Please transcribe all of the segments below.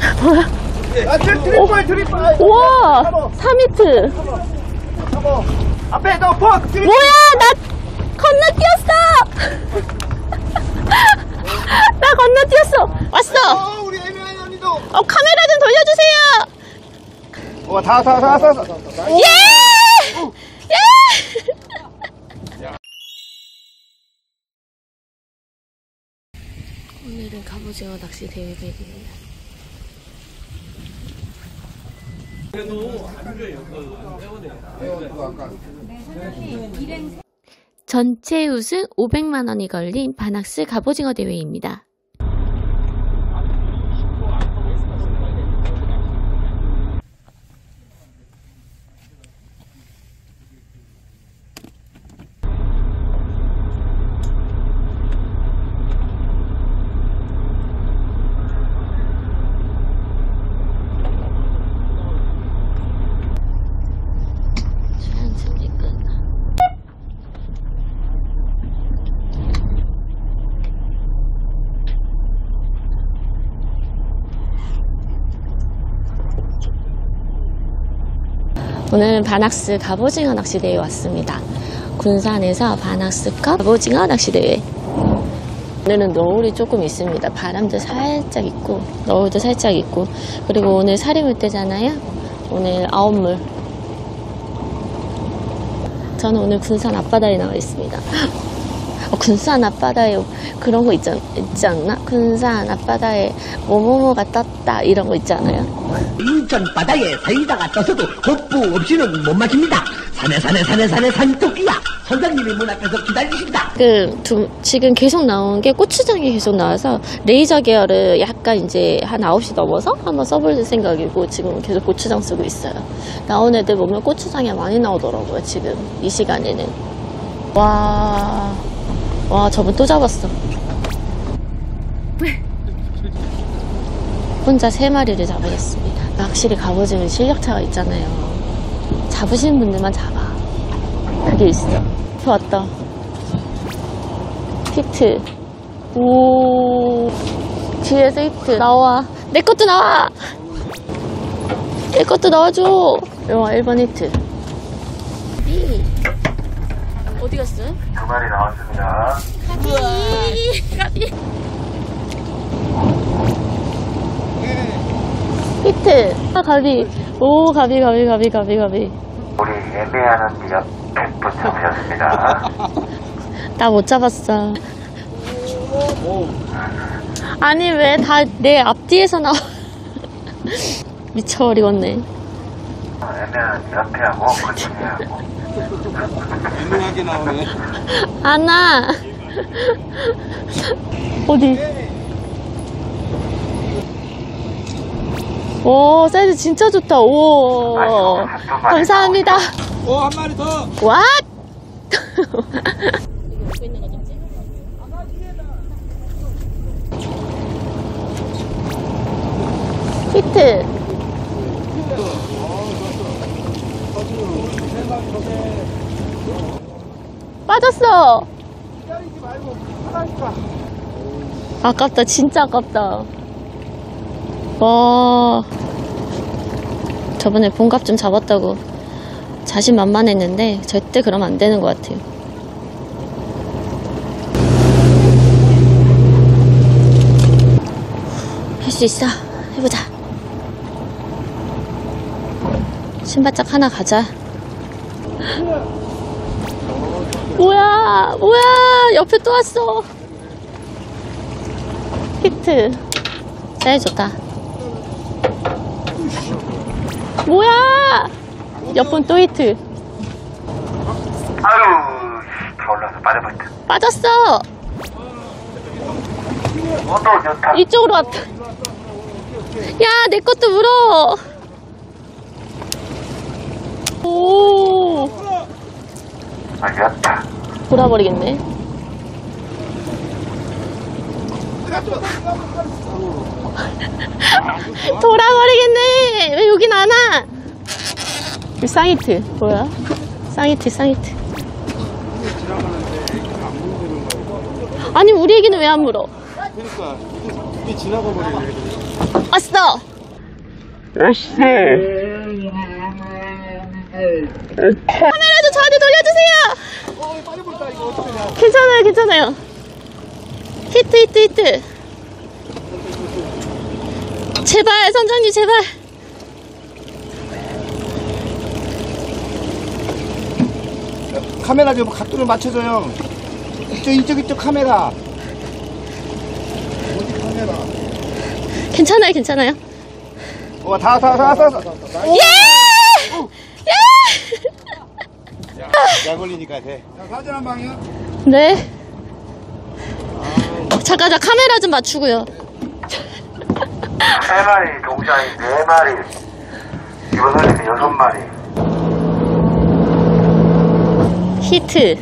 아, t- triple, triple. 우와! 3히트. 잡아. 앞에 너 퍽! 뭐야! 나 건너뛰었어! 나 건너뛰었어! 왔어! 어, 우리 애매한 언니도. 어, 카메라 좀 돌려주세요! 와, 다, 다, 다, 다, 다. 다. 예! 예! 오늘은 갑오징어 낚시 대회입니다. 전체 우승 500만 원이 걸린 바낙스 갑오징어 대회입니다. 오늘은 바낙스 갑오징어 낚시대회에 왔습니다. 군산에서 바낙스컵 갑오징어 낚시대회. 오늘은 너울이 조금 있습니다. 바람도 살짝 있고, 너울도 살짝 있고, 그리고 오늘 사리물 때잖아요. 오늘 아홉물. 저는 오늘 군산 앞바다에 나와 있습니다. 어, 군산 앞바다에 그런 거 있지, 않- 있지 않나? 군산 앞바다에 뭐뭐뭐가 떴다 이런 거 있잖아요. 인천 바다에 사이다가 떠서도 호프 없이는 못 마십니다. 산에 산에 산에 산에 산토끼야. 선장님이 문 앞에서 기다리신다. 그 두- 지금 계속 나온 게 고추장이 계속 나와서 레이저 계열을 약간 이제 한 9시 넘어서 한번 써볼 생각이고 지금 계속 고추장 쓰고 있어요. 나온 애들 보면 고추장이 많이 나오더라고요. 지금 이 시간에는. 와, 와 저분 또 잡았어. 혼자 세 마리를 잡으셨습니다. 확실히 갑오징어 실력차가 있잖아요. 잡으신 분들만 잡아. 그게 있어. 왔다. 히트. 오. 뒤에서 히트. 나와. 내 것도 나와! 내 것도 나와줘! 영화 1번 히트. 이. 어디 갔어요? 두 마리 나왔습니다. 가비! 가비! 히트. 아, 가비. 오, 가비, 가비, 가비, 가비, 가비. 우리 애매하는 미역 100분 잡으셨습니다. 나 못 잡았어. 아니, 왜 다 내 앞뒤에서 나와. 미쳐버리겠네. 애매한 옆에하고 거치대하고 애매하게 나오네. 아나! 어디? 오, 사이즈 진짜 좋다. 오. 감사합니다. 오, 한 마리 더. 왓? 히트. 빠졌어. 기다리지 말고 하다니까. 아깝다. 진짜 아깝다. 와. 저번에 본값 좀 잡았다고 자신만만했는데 절대 그러면 안 되는 것 같아요. 할 수 있어. 해보자. 신바짝 하나 가자. 뭐야, 뭐야, 옆에 또 왔어. 히트. 사이즈 좋다. 뭐야! 옆은 또 히트. 아유 겨울나서 빠져버렸다. 빠졌어! 좋다. 이쪽으로 왔다. 야, 내 것도 물어! 오, 아니었다. 돌아버리겠네. 돌아버리겠네! 왜 여긴 안 와? 이 쌍히트, 뭐야? 쌍히트, 쌍히트. 아니, 우리 애기는 왜 안 물어? 그러니까 이게, 이게 지나가 버리네. 왔어! 카메라 좀 저한테 돌려주세요. 괜찮아요, 괜찮아요. 히트, 히트, 히트. 제발, 선장님, 제발. 카메라 좀 각도를 맞춰줘요. 이쪽, 이쪽, 이쪽 카메라. 어디 카메라? 괜찮아요, 괜찮아요. 와, 다, 다, 다, 다. 다. 예! 예! 약 올리니까 돼. 자, 사진 한 방이요. 네. 잠깐, 자, 카메라 좀 맞추고요. 세 마리 동자이 네 마리 이번 선생님 여섯 마리 히트.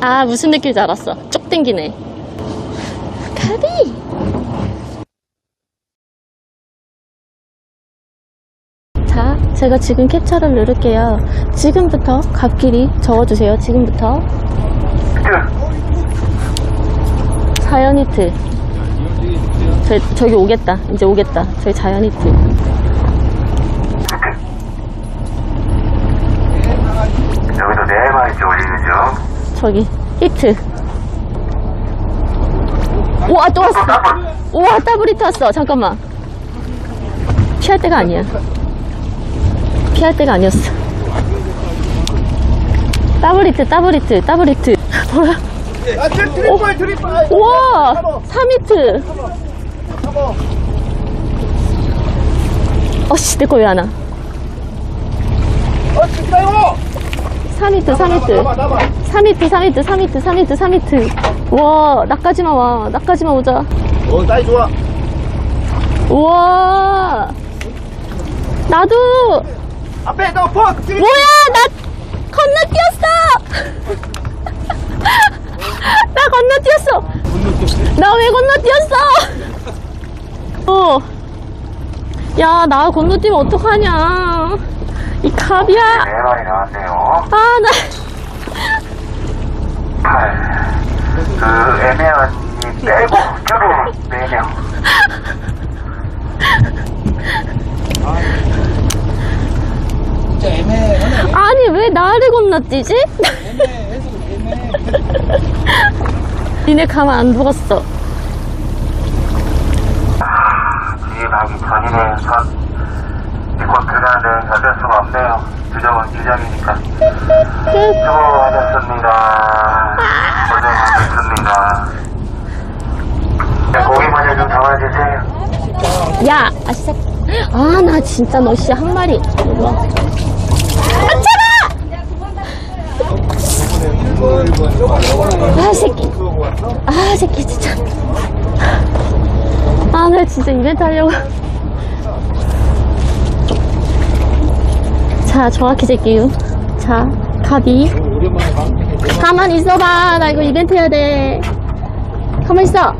아, 무슨 느낌인지 알았어. 쪽 땡기네. 가비! 제가 지금 캡처를 누를게요. 지금부터 갑길이 적어주세요. 지금부터. 끝 자연 히트. 저, 저기 오겠다. 이제 오겠다. 저기 자연 히트. 여기도 네 마리째 올리는 중 저기 히트. 우와 또 왔어. 우와 더블 히트 왔어. 잠깐만. 피할 때가 아니야. 피할 때가 아니었어. 히트, 더블 히트. 뭐야? 아, t- triple, triple. 우와 3히트. 어씨 내 거 왜 안 와? 어, 진짜요? 3히트, 3히트. 나봐, 나봐. 3히트, 3히트, 3히트, 3히트, 3히트. 와, 나까지만 와. 나까지만 오자. 어, 사이즈 좋아. 우와. 나도. 앞에, 너, 포! triple. 뭐야, 나 건너뛰었어. 나 건너뛰었어. 나 왜 건너뛰었어? 어. 야, 나 건너뛰면 어떡하냐. 이 갑이야. 나왔네요 아, 나. 팔그 애매한 이 빼고 쭈루 네명 진짜 애매해. 아니, 왜 나를 건너뛰지? 니네 가만 안 두었어. 진입하기 전이네요 전 이곳 들어가는데 어쩔 수가 없네요 규정은 규정이니까 수고하셨습니다 고생하셨습니다 자, 고기 먼저 좀 잡아주세요 야, 아, 진짜. 아, 나 진짜 너 씨 한 마리. 이리 와. 아, 잡 아! 아, 새끼. 아, 새끼, 진짜. 아, 나 진짜 이벤트 하려고. 자, 정확히 잴게요. 자, 가비. 가만히 있어봐. 나 이거 이벤트 해야 돼. 가만히 있어.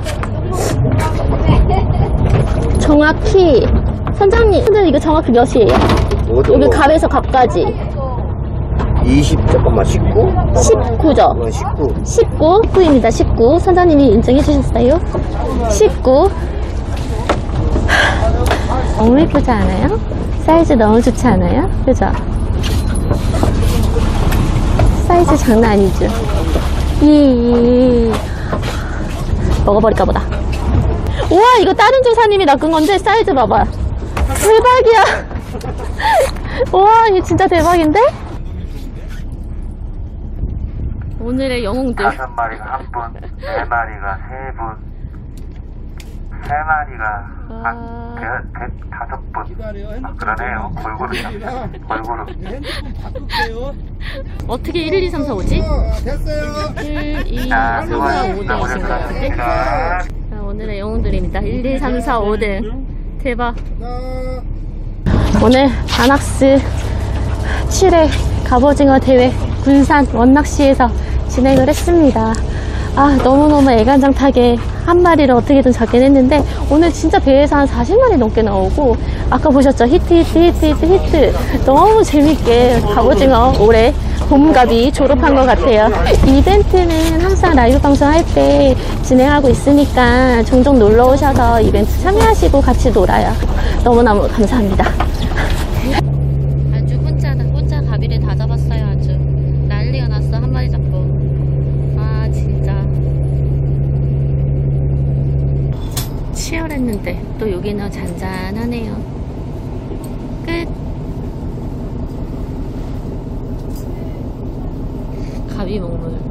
정확히 선장님 선장님 이거 정확히 몇이에요? 여기 갑에서 갑까지 20, 잠깐만, 19? 19죠? 어, 19. 19 후입니다 19 선장님이 인정해 주셨어요 19 너무 예쁘지 않아요? 사이즈 너무 좋지 않아요? 그죠? 사이즈 장난 아니죠? 이 먹어버릴까 보다 우와 이거 다른 조사님이 낚은 건데 사이즈 봐봐 대박이야 우와 이거 진짜 대박인데? 오늘의 영웅들 다섯 마리가 한 분, 네 마리가 세 분, 세 마리가 한 대, 대, 다섯 분. 아, 그러네요. 골고루. 골고루. 핸드폰 바꿀게요. 어떻게 1, 2, 3, 4, 5지? 어, 됐어요. 1, 2, 자, 3, 4, 5 수고하셨습니다. 되신 것 같은데? 고생하셨습니다. 자, 오늘의 영웅들입니다. 1, 2, 3, 4, 5등. 대박. 나 오늘 바낙스 7회 갑오징어 대회 군산 원낚시에서 진행을 했습니다. 아, 너무너무 애간장타게 한 마리를 어떻게든 잡긴 했는데 오늘 진짜 배에서 한 40마리 넘게 나오고 아까 보셨죠? 히트 히트 히트 히트 히트 너무 재밌게 갑오징어 올해 봄갑이 졸업한 것 같아요. 이벤트는 항상 라이브 방송할 때 진행하고 있으니까 종종 놀러 오셔서 이벤트 참여하시고 같이 놀아요. 너무너무 감사합니다. 아주 혼자다 혼자 가비를 다 잡았어요 아주 난리가 났어 한 마리 잡고 아 진짜 치열했는데 또 여기는 잔잔하네요. 끝. 가비 먹물